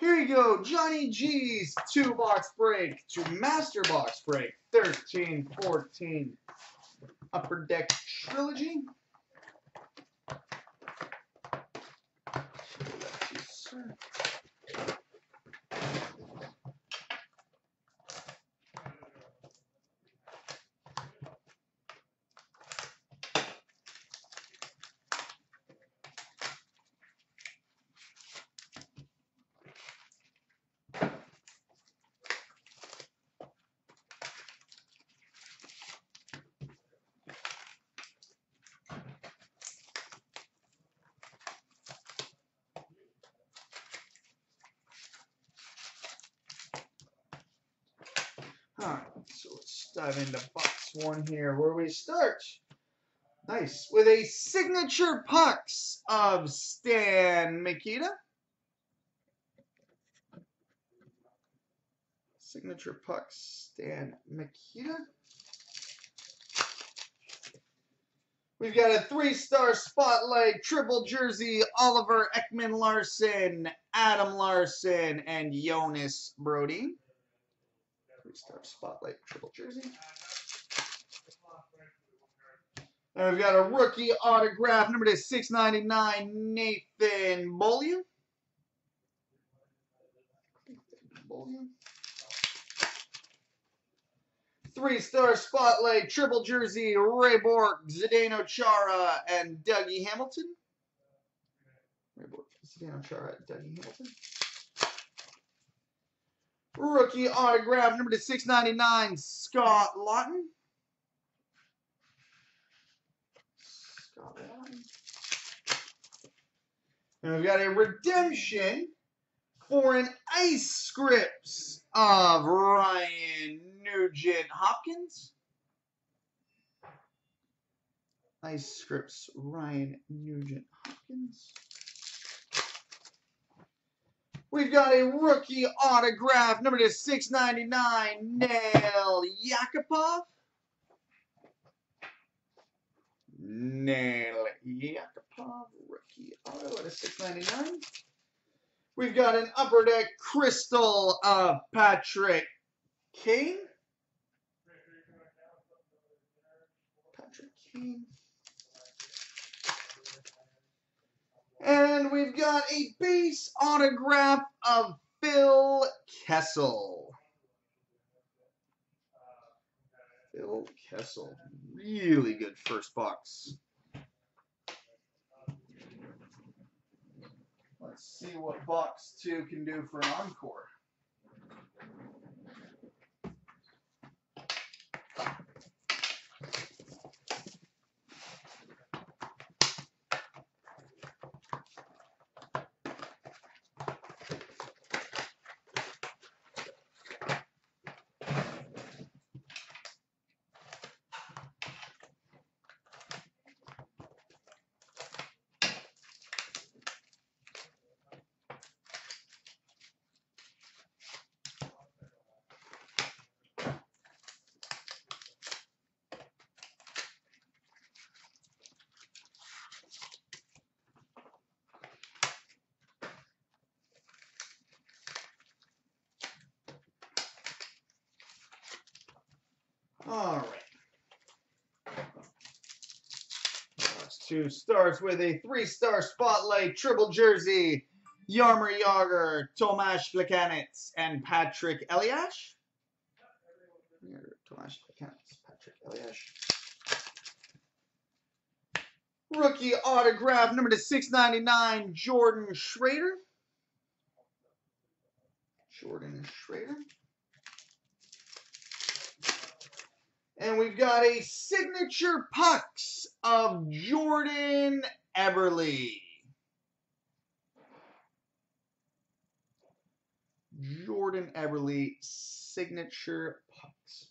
Here you go, Johnny G's two box break to master box break 13 14 Upper Deck Trilogy so let's dive into box one here where we start. Nice. With a signature pucks of Stan Mikita. Signature pucks, Stan Mikita. We've got a three-star spotlight, triple jersey, Oliver Ekman Larsson, Adam Larsson, and Jonas Brodin. Three-star spotlight, triple jersey. And we've got a rookie autograph, number to 699, Nathan. Beaulieu. Three-star spotlight, triple jersey, Ray Bourque, Zdeno Chara, and Dougie Hamilton. Ray Bourque, Zdeno Chara, Dougie Hamilton. Rookie autograph, number to 699, Scott Laughton. Scott Laughton. And we've got a redemption for an ice scripts of Ryan Nugent Hopkins. Ice scripts Ryan Nugent Hopkins. We've got a rookie autograph, number to 699, Nail Yakupov. Nail Yakupov, rookie auto at a 699. We've got an upper deck crystal of Patrick Kane. Patrick Kane. And we've got a base autograph of Phil Kessel. Phil Kessel. Really good first box. Let's see what box two can do for an encore. All right. Box two starts with a three-star spotlight triple jersey. Jaromir Jagr, Tomasz Plekanec, and Patrik Elias. Tomasz Plekanec, Patrik Elias. Rookie autograph number to 699, Jordan Schroeder. Jordan Schroeder. And we've got a signature pucks of Jordan Eberle. Jordan Eberle signature pucks.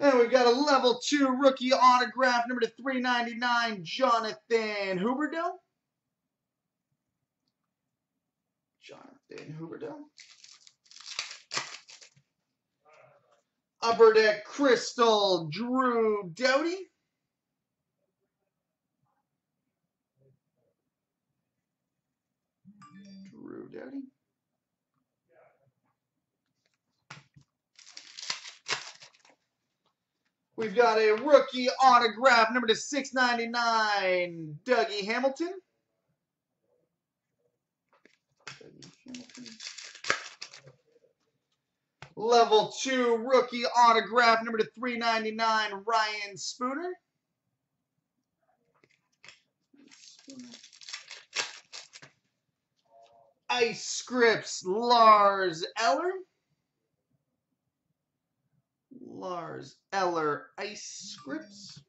And we've got a level two rookie autograph, number to 399, Jonathan Huberdeau. Jonathan Huberdeau. Upper Deck Crystal Drew Doughty. Drew Doughty. We've got a rookie autograph, number to 699, Dougie Hamilton. Dougie Hamilton. Level 2 rookie autograph, number to 399, Ryan Spooner. Ice Scripts, Lars Eller. Lars Eller Ice Scripts.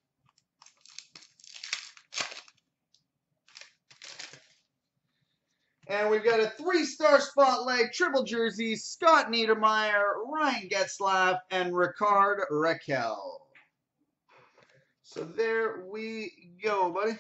And we've got a three-star spotlight, triple jersey, Scott Niedermayer, Ryan Getzlaf, and Rickard Rakell. So there we go, buddy.